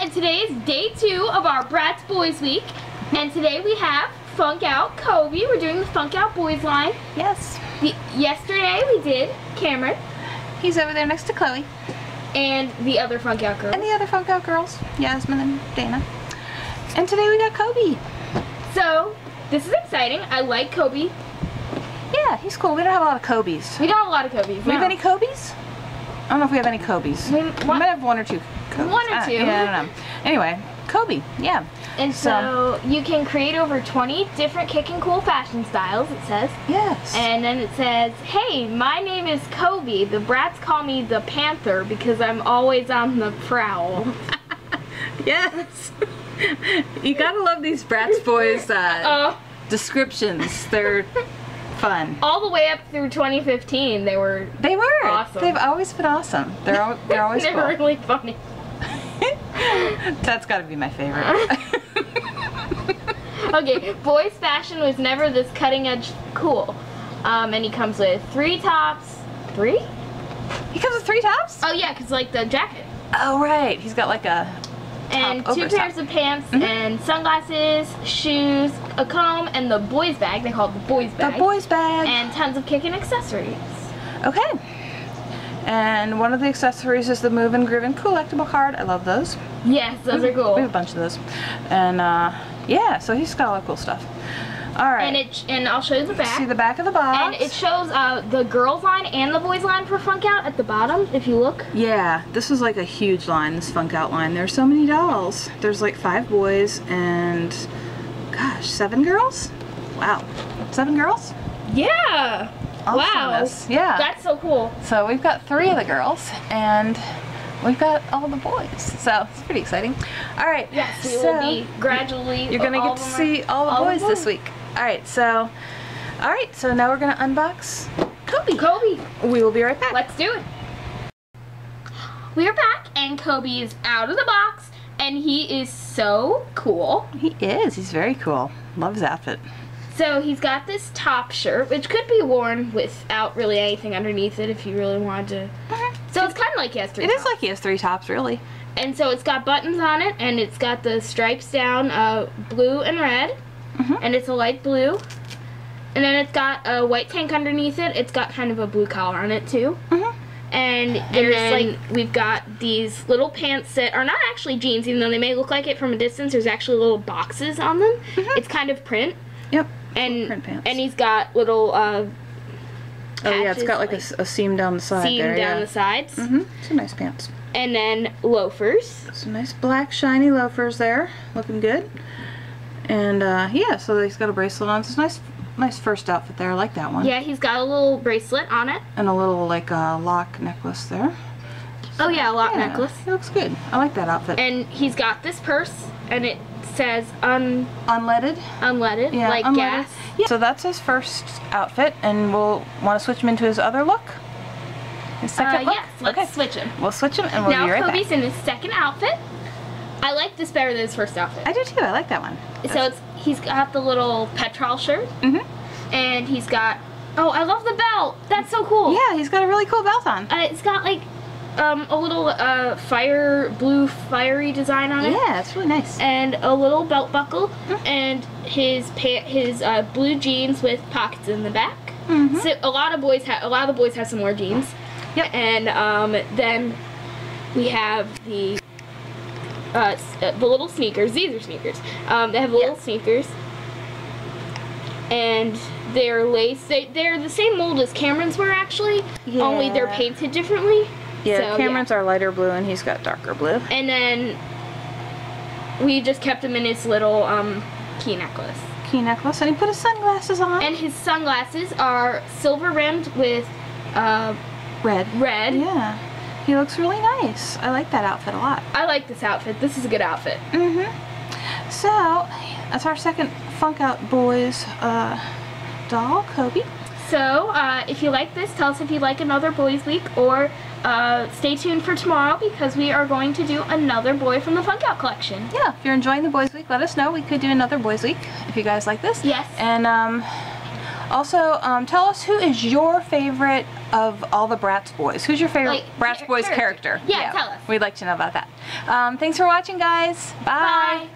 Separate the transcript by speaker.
Speaker 1: and today is day two of our Bratz Boys Week. And today we have Funk Out Koby. We're doing the Funk Out Boys line.
Speaker 2: Yes.
Speaker 1: The, yesterday we did Cameron
Speaker 2: He's over there next to Cloe.
Speaker 1: and the other Funk Out girl.
Speaker 2: And the other Funk Out girls, Yasmin and Dana. And today we got Koby.
Speaker 1: So, this is exciting. I like Koby.
Speaker 2: Yeah, he's cool. We don't have a lot of Koby's.
Speaker 1: We don't have a lot of Koby's.
Speaker 2: We have any Koby's? I don't know if we have any Koby's.
Speaker 1: We,
Speaker 2: might have one or two
Speaker 1: One or two.
Speaker 2: yeah, I don't know. Anyway, Koby, yeah.
Speaker 1: And so, you can create over 20 different kick and cool fashion styles, it says.
Speaker 2: Yes.
Speaker 1: And then it says, hey, my name is Koby. The Bratz call me the Panther because I'm always on the prowl.
Speaker 2: yes. you gotta love these Bratz Boys uh,
Speaker 1: Uh,
Speaker 2: descriptions. They're fun.
Speaker 1: all the way up through 2015, they were
Speaker 2: They were.
Speaker 1: Awesome.
Speaker 2: They've always been awesome. They're, al- they're always
Speaker 1: they
Speaker 2: cool.
Speaker 1: really funny.
Speaker 2: That's got to be my favorite.
Speaker 1: Okay, boys fashion was never this cutting edge cool. Um, and he comes with three tops. Three?
Speaker 2: he comes with three tops?
Speaker 1: Oh yeah, cause like the jacket.
Speaker 2: Oh, right. He's got like a.
Speaker 1: And two pairs
Speaker 2: top.
Speaker 1: of pants
Speaker 2: Mhm.
Speaker 1: and sunglasses, shoes, a comb, and the boys bag. They call it the boys bag.
Speaker 2: The boys bag.
Speaker 1: And tons of kicking accessories.
Speaker 2: okay. And one of the accessories is the Move and Groove and collectible card. I love those.
Speaker 1: Yes, those are cool.
Speaker 2: We have a bunch of those. And uh, yeah, so he's got a lot of cool stuff. All right.
Speaker 1: And it and I'll show you the back.
Speaker 2: See the back of the box.
Speaker 1: And it shows uh, the girls line and the boys line for Funk Out at the bottom, if you look.
Speaker 2: Yeah, this is like a huge line, this Funk Out line. There's so many dolls. There's like five boys and, gosh, seven girls? Wow. Seven girls?
Speaker 1: Yeah. Wow.
Speaker 2: Yeah.
Speaker 1: That's so cool.
Speaker 2: So we've got three of the girls and we've got all the boys. So it's pretty exciting. All right.
Speaker 1: Yes, we
Speaker 2: so
Speaker 1: will be gradually.
Speaker 2: You're going to get to see all the
Speaker 1: all
Speaker 2: boys this week. All right. So, all right. So now we're going to unbox Koby.
Speaker 1: Koby,
Speaker 2: We will be right back.
Speaker 1: let's do it. We are back, and Koby is out of the box, and he is so cool.
Speaker 2: He is. He's very cool. Love his outfit.
Speaker 1: So he's got this top shirt, which could be worn without really anything underneath it if you really wanted to. So it's kind of like he has three
Speaker 2: It is
Speaker 1: tops.
Speaker 2: like he has three tops, really.
Speaker 1: And so it's got buttons on it, and it's got the stripes down, uh, blue and red,
Speaker 2: Mhm.
Speaker 1: and it's a light blue. And then it's got a white tank underneath it. It's got kind of a blue collar on it too.
Speaker 2: Mhm.
Speaker 1: And there's like we've got these little pants that are not actually jeans, even though they may look like it from a distance. There's actually little boxes on them. It's kind of print,
Speaker 2: Yep.
Speaker 1: And
Speaker 2: print pants.
Speaker 1: and he's got little uh,
Speaker 2: Oh yeah, it's got like, a seam down the side
Speaker 1: seam
Speaker 2: there.
Speaker 1: down
Speaker 2: yeah.
Speaker 1: the sides,
Speaker 2: Mhm. Some nice pants.
Speaker 1: and then loafers.
Speaker 2: Some nice black shiny loafers there, looking good. And uh, yeah, so he's got a bracelet on. It's a nice, nice first outfit there. I like that one.
Speaker 1: Yeah, he's got a little bracelet on it.
Speaker 2: And a little like uh, lock necklace there.
Speaker 1: Oh yeah, a lock
Speaker 2: Yeah,
Speaker 1: necklace.
Speaker 2: He looks good. I like that outfit.
Speaker 1: And he's got this purse, and it says un
Speaker 2: Unleaded.
Speaker 1: unleaded,
Speaker 2: Yeah,
Speaker 1: like
Speaker 2: unleaded.
Speaker 1: gas.
Speaker 2: Yeah. So that's his first outfit, and we'll want to switch him into his other look. His
Speaker 1: Uh,
Speaker 2: second look.
Speaker 1: yes, let's
Speaker 2: okay.
Speaker 1: switch him.
Speaker 2: We'll switch him, and we'll
Speaker 1: now
Speaker 2: be right
Speaker 1: Koby's
Speaker 2: back.
Speaker 1: in his second outfit. I like this better than his first outfit.
Speaker 2: I do too. I like that one.
Speaker 1: so it's he's got the little petrol shirt,
Speaker 2: Mhm.
Speaker 1: and he's got oh I love the belt. That's so cool.
Speaker 2: Yeah, he's got a really cool belt on.
Speaker 1: Uh, it's got like um, a little uh, fire blue fiery design on it.
Speaker 2: Yeah, it's really nice.
Speaker 1: and a little belt buckle
Speaker 2: Mhm.
Speaker 1: and his pa- his uh, blue jeans with pockets in the back.
Speaker 2: Mhm.
Speaker 1: So a lot of boys have a lot of the boys have some more jeans.
Speaker 2: Yep.
Speaker 1: And um, then we have the uh, uh, the little sneakers. These are sneakers. Um, they have little sneakers, and they're lace. They they're the same mold as Cameron's were actually. yeah. Only they're painted differently.
Speaker 2: Yeah,
Speaker 1: So,
Speaker 2: Cameron's are lighter blue and he's got darker blue.
Speaker 1: And then we just kept him in his little um, key necklace.
Speaker 2: Key necklace, and he put his sunglasses on.
Speaker 1: And his sunglasses are silver rimmed with uh,
Speaker 2: red.
Speaker 1: red.
Speaker 2: Yeah, he looks really nice. I like that outfit a lot.
Speaker 1: I like this outfit. This is a good outfit.
Speaker 2: Mm-hmm. So, that's our second Funk Out Boys uh, doll, Koby.
Speaker 1: So, uh, if you like this, tell us if you like another Boys Week, or uh, stay tuned for tomorrow because we are going to do another boy from the Funk Out collection.
Speaker 2: Yeah, if you're enjoying the Boys Week, let us know. We could do another Boys Week if you guys like this.
Speaker 1: Yes.
Speaker 2: And um, also, um, tell us who is your favorite of all the Bratz boys, who's your favorite
Speaker 1: Like,
Speaker 2: Bratz boys
Speaker 1: character.
Speaker 2: character?
Speaker 1: Yeah, tell us.
Speaker 2: We'd like to know about that. Um, thanks for watching, guys. Bye.
Speaker 1: Bye.